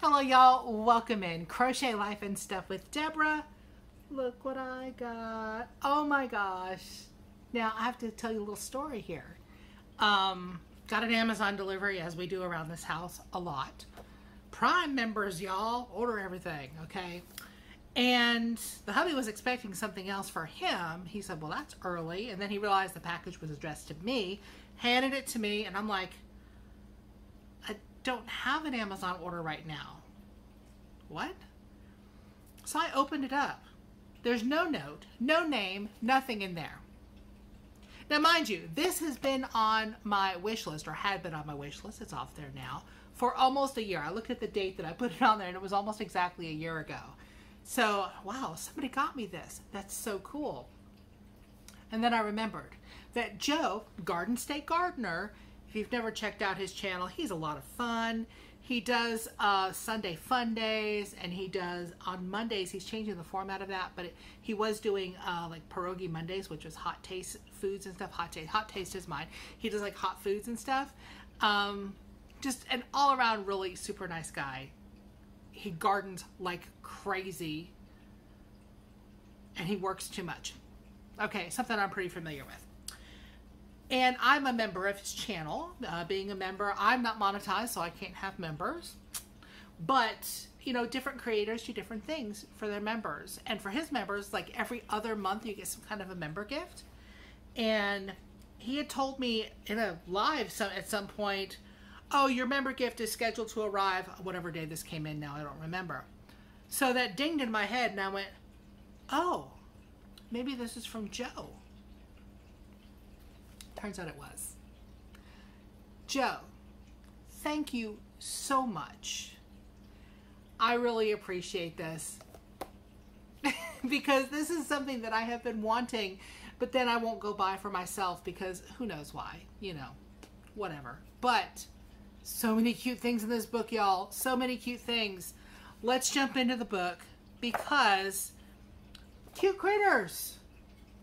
Hello, y'all. Welcome in Crochet Life and Stuff with Debra. Look what I got. Oh my gosh. Now, I have to tell you a little story here. Um, got an Amazon delivery, as we do around this house a lot. Prime members, y'all, order everything, okay? And the hubby was expecting something else for him. He said, Well, that's early. And then he realized the package was addressed to me, handed it to me, and I'm like, don't have an Amazon order right now. What? So I opened it up. There's no note, no name, nothing in there. Now, mind you, this has been on my wish list, or had been on my wish list, it's off there now, for almost a year. I looked at the date that I put it on there, and it was almost exactly a year ago. So, wow, somebody got me this. That's so cool. And then I remembered that Joe, Garden State Gardener, if you've never checked out his channel, he's a lot of fun. He does uh, Sunday Fun Days, and he does on Mondays. He's changing the format of that, but it, he was doing uh, like pierogi Mondays, which was hot taste foods and stuff. Hot taste, hot taste is mine. He does like hot foods and stuff. Um, just an all around really super nice guy. He gardens like crazy, and he works too much. Okay, something I'm pretty familiar with and I'm a member of his channel. Uh, being a member, I'm not monetized, so I can't have members. But, you know, different creators do different things for their members. And for his members, like every other month, you get some kind of a member gift. And he had told me in a live some, at some point, oh, your member gift is scheduled to arrive whatever day this came in now, I don't remember. So that dinged in my head, and I went, oh, maybe this is from Joe. Turns out it was. Joe, thank you so much. I really appreciate this because this is something that I have been wanting, but then I won't go buy for myself because who knows why, you know, whatever. But so many cute things in this book, y'all. So many cute things. Let's jump into the book because cute critters.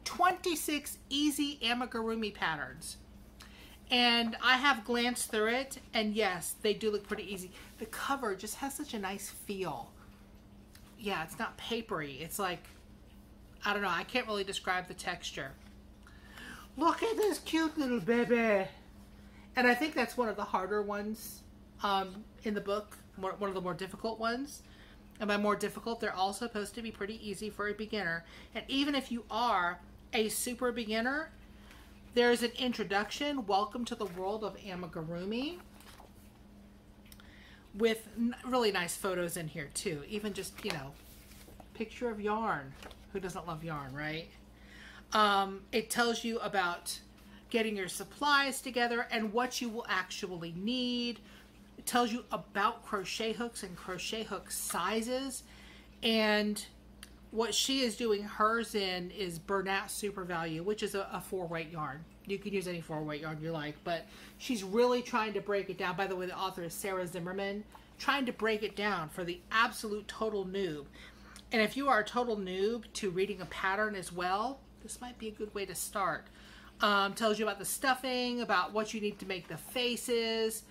26 easy amigurumi patterns. And I have glanced through it, and yes, they do look pretty easy. The cover just has such a nice feel. Yeah, it's not papery. It's like, I don't know, I can't really describe the texture. Look at this cute little baby. And I think that's one of the harder ones um, in the book, one of the more difficult ones. And by more difficult, they're all supposed to be pretty easy for a beginner. And even if you are a super beginner, there's an introduction, welcome to the world of amigurumi, with really nice photos in here too. Even just, you know, picture of yarn. Who doesn't love yarn, right? Um, it tells you about getting your supplies together and what you will actually need. It tells you about crochet hooks and crochet hook sizes and what she is doing hers in is Bernat Super Value, which is a, a four weight yarn. You can use any four weight yarn you like, but she's really trying to break it down. By the way, the author is Sarah Zimmerman, trying to break it down for the absolute total noob. And if you are a total noob to reading a pattern as well, this might be a good way to start. Um, tells you about the stuffing, about what you need to make the faces,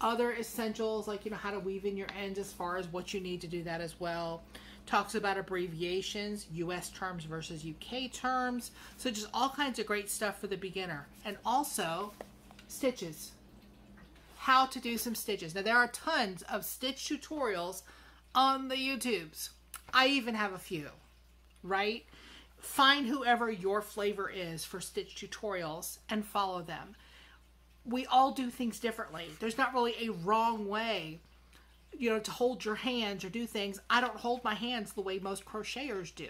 other essentials like you know how to weave in your ends as far as what you need to do that as well talks about abbreviations, US terms versus UK terms. So just all kinds of great stuff for the beginner. And also stitches. How to do some stitches. Now there are tons of stitch tutorials on the YouTubes. I even have a few, right? Find whoever your flavor is for stitch tutorials and follow them. We all do things differently. There's not really a wrong way you know, to hold your hands or do things. I don't hold my hands the way most crocheters do.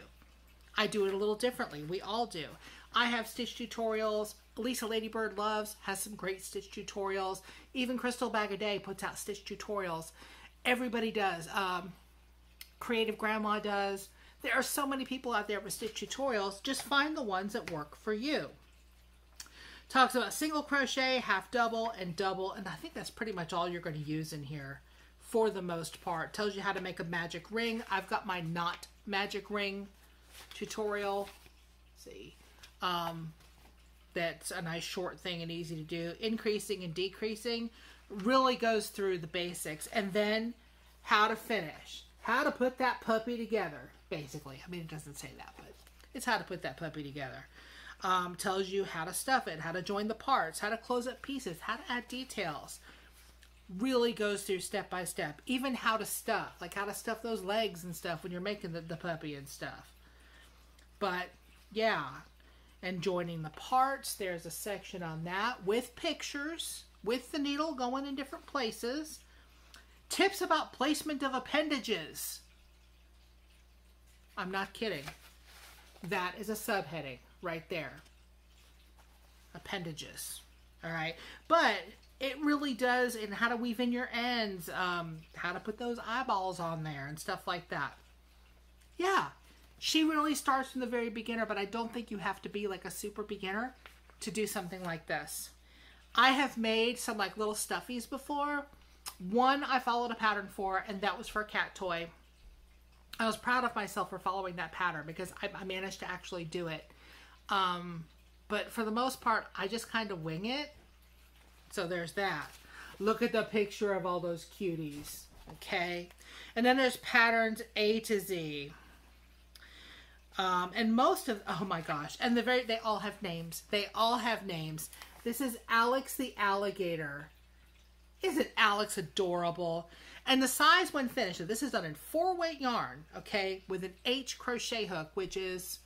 I do it a little differently. We all do. I have stitch tutorials. Lisa Ladybird Loves has some great stitch tutorials. Even Crystal Bag a Day puts out stitch tutorials. Everybody does. Um, Creative Grandma does. There are so many people out there with stitch tutorials. Just find the ones that work for you. Talks about single crochet, half double, and double. And I think that's pretty much all you're going to use in here for the most part. Tells you how to make a magic ring. I've got my not magic ring tutorial. Let's see. Um, that's a nice short thing and easy to do. Increasing and decreasing really goes through the basics. And then how to finish, how to put that puppy together, basically. I mean, it doesn't say that, but it's how to put that puppy together. Um, tells you how to stuff it, how to join the parts, how to close up pieces, how to add details. Really goes through step by step. Even how to stuff, like how to stuff those legs and stuff when you're making the, the puppy and stuff. But yeah, and joining the parts, there's a section on that with pictures, with the needle going in different places. Tips about placement of appendages. I'm not kidding. That is a subheading right there. Appendages. All right. But it really does, and how to weave in your ends, um, how to put those eyeballs on there, and stuff like that. Yeah. She really starts from the very beginner, but I don't think you have to be like a super beginner to do something like this. I have made some like little stuffies before. One I followed a pattern for, and that was for a cat toy. I was proud of myself for following that pattern because I, I managed to actually do it. Um, but for the most part, I just kind of wing it. So there's that. Look at the picture of all those cuties. Okay. And then there's patterns A to Z. Um, and most of, oh my gosh. And the very, they all have names. They all have names. This is Alex the Alligator. Isn't Alex adorable? And the size when finished, so this is done in four weight yarn, okay, with an H crochet hook, which is,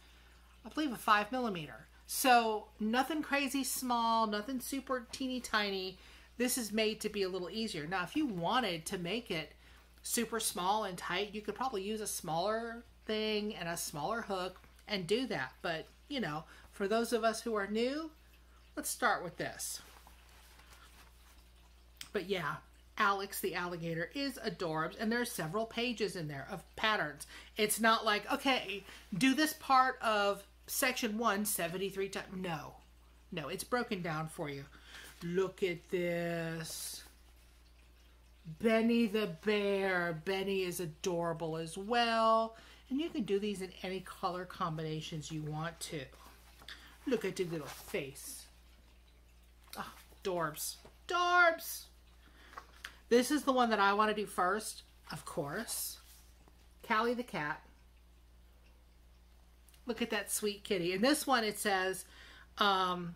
I believe, a five millimeter. So nothing crazy small, nothing super teeny tiny. This is made to be a little easier. Now, if you wanted to make it super small and tight, you could probably use a smaller thing and a smaller hook and do that. But, you know, for those of us who are new, let's start with this. But yeah, Alex the alligator is adorbs and there's several pages in there of patterns. It's not like, okay, do this part of section 1 73 times. No. No, it's broken down for you. Look at this. Benny the bear. Benny is adorable as well. And you can do these in any color combinations you want to. Look at the little face. Oh, dorbs. Dorbs! This is the one that I want to do first, of course. Callie the cat. Look at that sweet kitty. In this one, it says, um,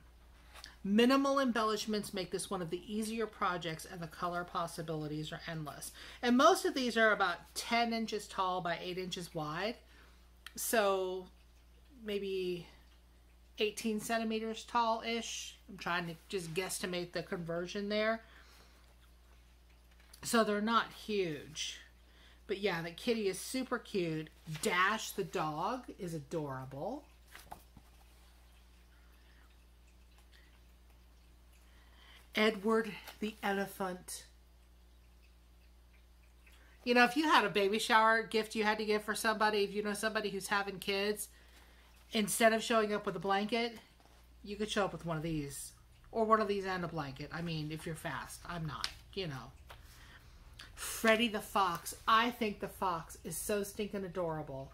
minimal embellishments make this one of the easier projects and the color possibilities are endless. And most of these are about 10 inches tall by 8 inches wide. So maybe 18 centimeters tall-ish. I'm trying to just guesstimate the conversion there. So they're not huge. But yeah, the kitty is super cute. Dash the dog is adorable. Edward the elephant. You know, if you had a baby shower gift you had to give for somebody, if you know somebody who's having kids, instead of showing up with a blanket, you could show up with one of these. Or one of these and a blanket. I mean, if you're fast. I'm not, you know. Freddie the Fox. I think the fox is so stinking adorable.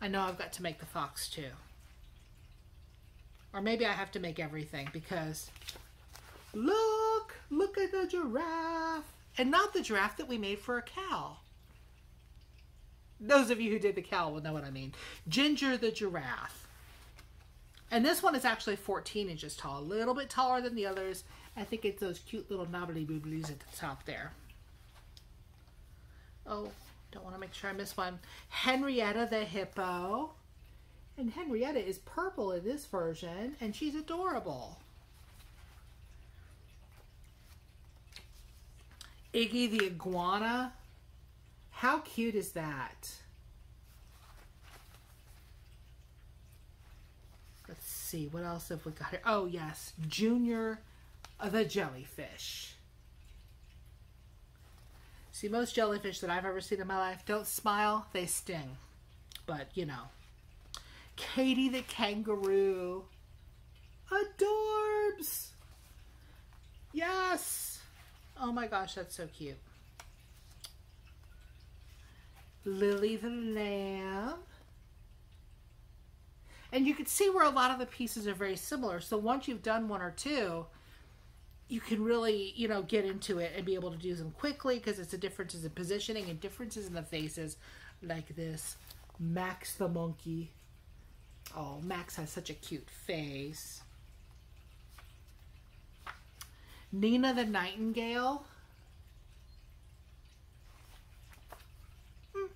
I know I've got to make the fox too. Or maybe I have to make everything because look, look at the giraffe. And not the giraffe that we made for a cow. Those of you who did the cow will know what I mean. Ginger the giraffe. And this one is actually 14 inches tall, a little bit taller than the others. I think it's those cute little knobbly booblies at the top there. Oh, don't want to make sure I miss one. Henrietta the hippo. And Henrietta is purple in this version, and she's adorable. Iggy the iguana. How cute is that? Let's see, what else have we got here? Oh, yes, Junior uh, the jellyfish. See, most jellyfish that I've ever seen in my life don't smile, they sting. But, you know. Katie the kangaroo. Adorbs! Yes! Oh my gosh, that's so cute. Lily the lamb. And you can see where a lot of the pieces are very similar. So once you've done one or two, you can really, you know, get into it and be able to do them quickly because it's the differences in positioning and differences in the faces like this. Max the monkey. Oh, Max has such a cute face. Nina the Nightingale. Hmm.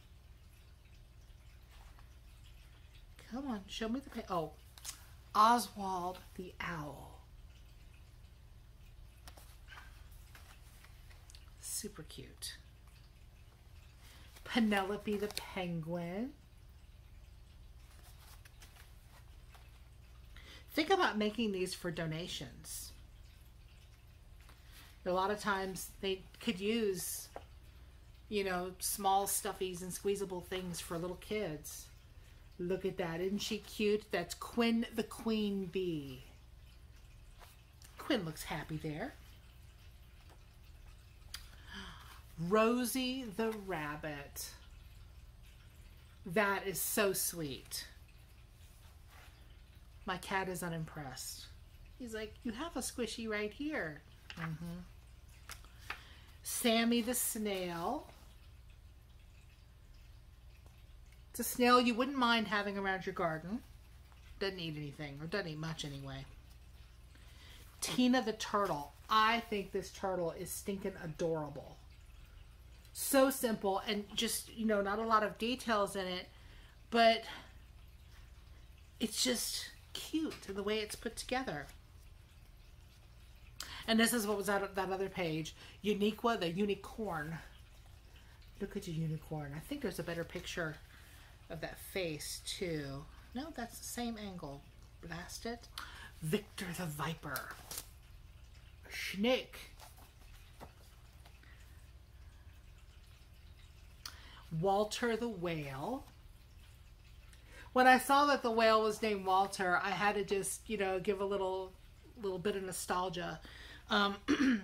Come on, show me the. Pa- oh, Oswald the Owl. Super cute. Penelope the Penguin. Think about making these for donations. A lot of times they could use, you know, small stuffies and squeezable things for little kids. Look at that. Isn't she cute? That's Quinn the Queen Bee. Quinn looks happy there. Rosie the Rabbit. That is so sweet. My cat is unimpressed. He's like, You have a squishy right here. Mm-hmm. Sammy the Snail. It's a snail you wouldn't mind having around your garden. Doesn't eat anything, or doesn't eat much anyway. Tina the Turtle. I think this turtle is stinking adorable. So simple and just, you know, not a lot of details in it, but it's just cute the way it's put together. And this is what was out of that other page. Uniqua, the unicorn. Look at the unicorn. I think there's a better picture of that face too. No, that's the same angle. Blast it. Victor the Viper. Snake. Walter the Whale. When I saw that the whale was named Walter, I had to just, you know, give a little little bit of nostalgia. Um,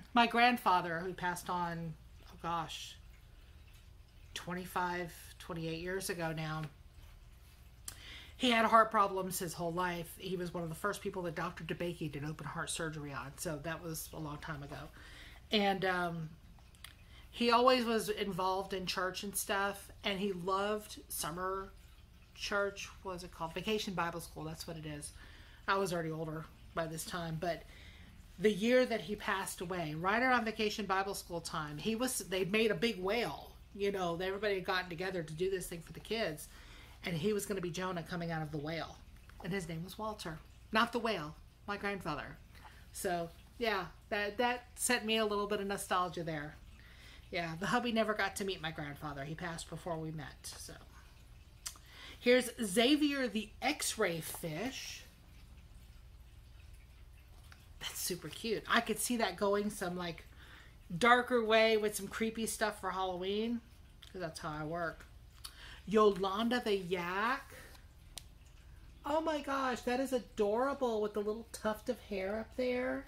my grandfather, who passed on, oh gosh, 25, 28 years ago now, he had heart problems his whole life. He was one of the first people that Dr. DeBakey did open heart surgery on. So that was a long time ago. And um, he always was involved in church and stuff. And he loved summer church. What was it called? Vacation Bible School. That's what it is. I was already older by this time. But the year that he passed away, right around Vacation Bible School time, he was, they made a big whale. You know, everybody had gotten together to do this thing for the kids and he was going to be Jonah coming out of the whale. And his name was Walter, not the whale, my grandfather. So, yeah, that that sent me a little bit of nostalgia there. Yeah, the hubby never got to meet my grandfather. He passed before we met. So, here's Xavier the X-ray fish. That's super cute. I could see that going some like darker way with some creepy stuff for Halloween because that's how I work. Yolanda the yak. Oh my gosh, that is adorable with the little tuft of hair up there.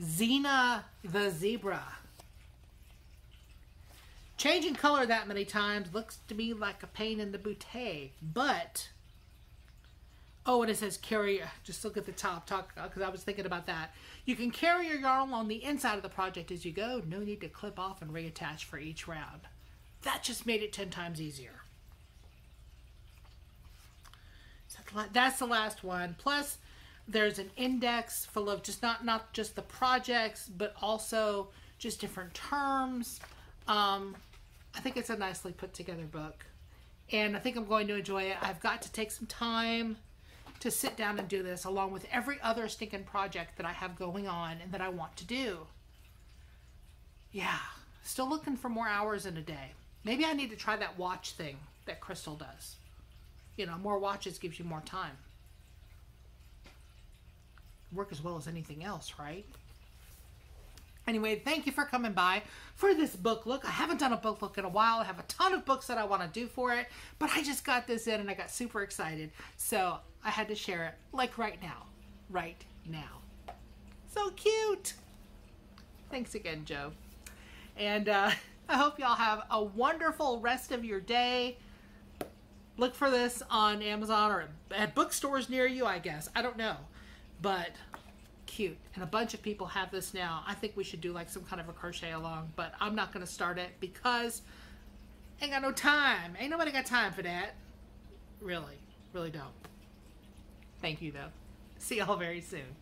Xena the zebra. Changing color that many times looks to me like a pain in the boutte, but Oh, and it says carry, just look at the top, talk, uh, because I was thinking about that. You can carry your yarn along the inside of the project as you go. No need to clip off and reattach for each round. That just made it 10 times easier. That's the last one. Plus, there's an index full of just not, not just the projects, but also just different terms. Um, I think it's a nicely put together book. And I think I'm going to enjoy it. I've got to take some time to sit down and do this along with every other stinking project that I have going on and that I want to do. Yeah, still looking for more hours in a day. Maybe I need to try that watch thing that Crystal does. You know, more watches gives you more time. Work as well as anything else, right? Anyway, thank you for coming by for this book look. I haven't done a book look in a while. I have a ton of books that I want to do for it, but I just got this in and I got super excited. So I had to share it like right now. Right now. So cute. Thanks again, Joe. And uh, I hope y'all have a wonderful rest of your day. look for this on Amazon or at bookstores near you, I guess. I don't know. But cute. And a bunch of people have this now. I think we should do like some kind of a crochet along, but I'm not going to start it because ain't got no time. Ain't nobody got time for that. Really, really don't. Thank you though. See y'all very soon.